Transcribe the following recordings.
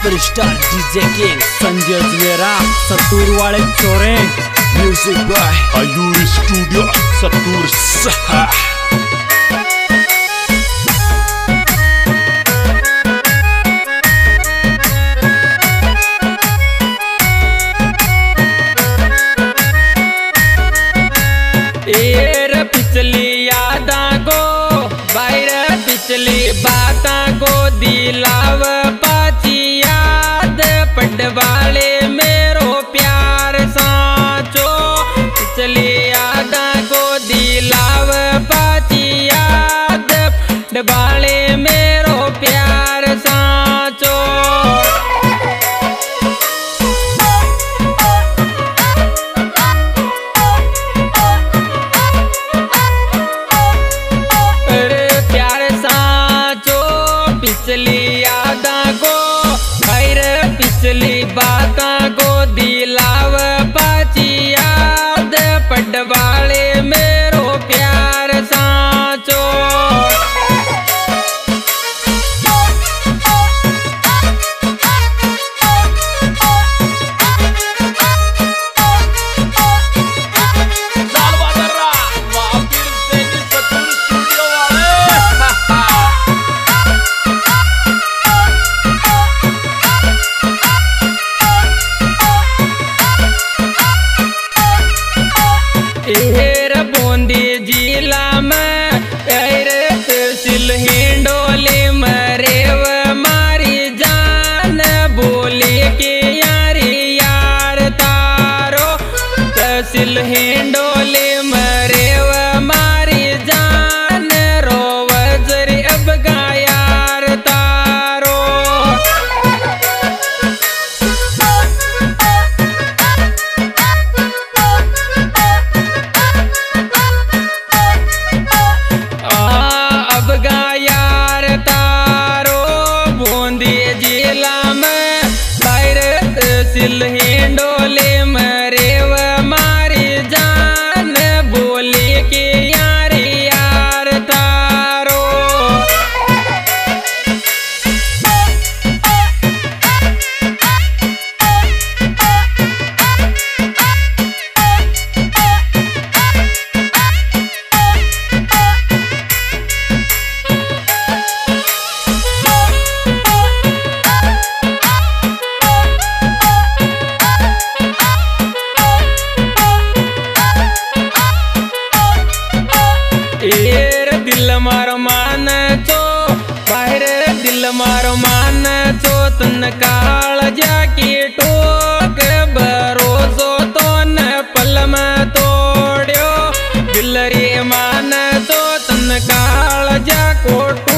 Superstar DJ king Sanjay मेरा सतूर वाले चोरे म्यूज़िक बाय आयुर स्टूडियो सतूर सहा. वाले दिल ही डोले મારો માન છો ભાઈ દિલ મારો માન છો તન કાળ જાકી ટોક બરોસો તો ને પલમ તોડ્યો દિલ રે માન છો તન કાળ જા કોટ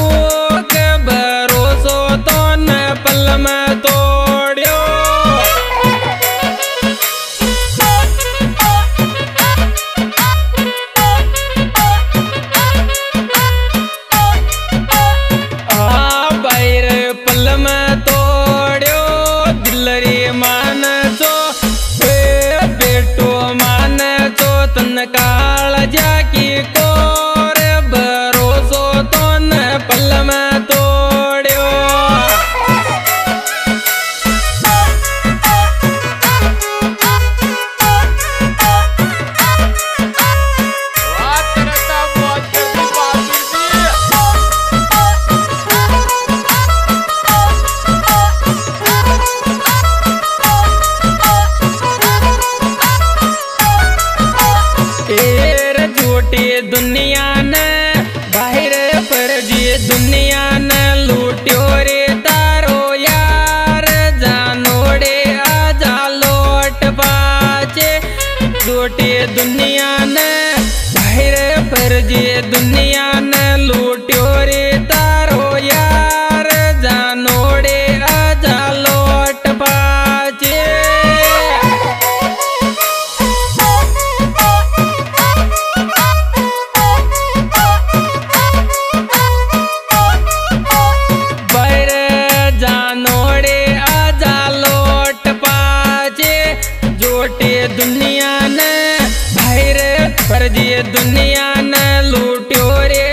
कन्या न लूट्यो रे।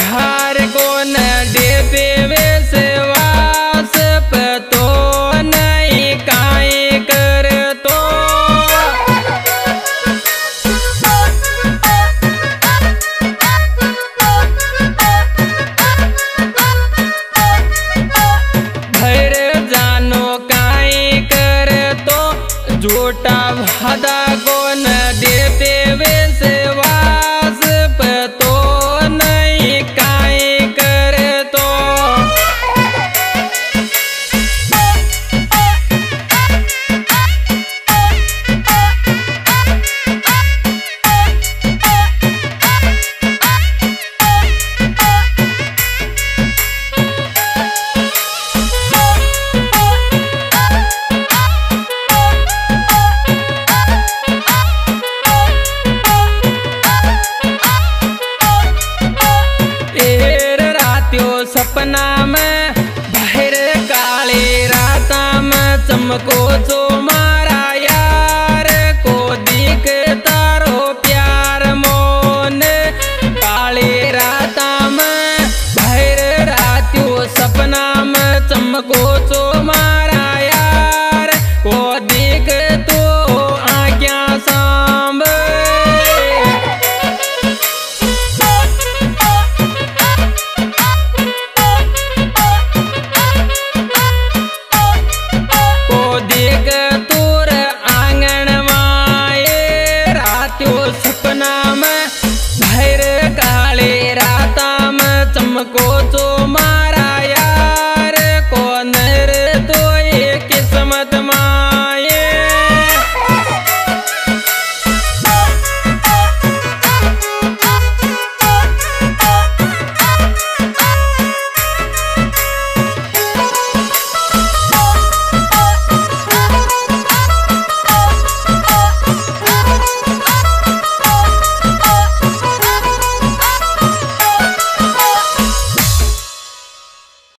high.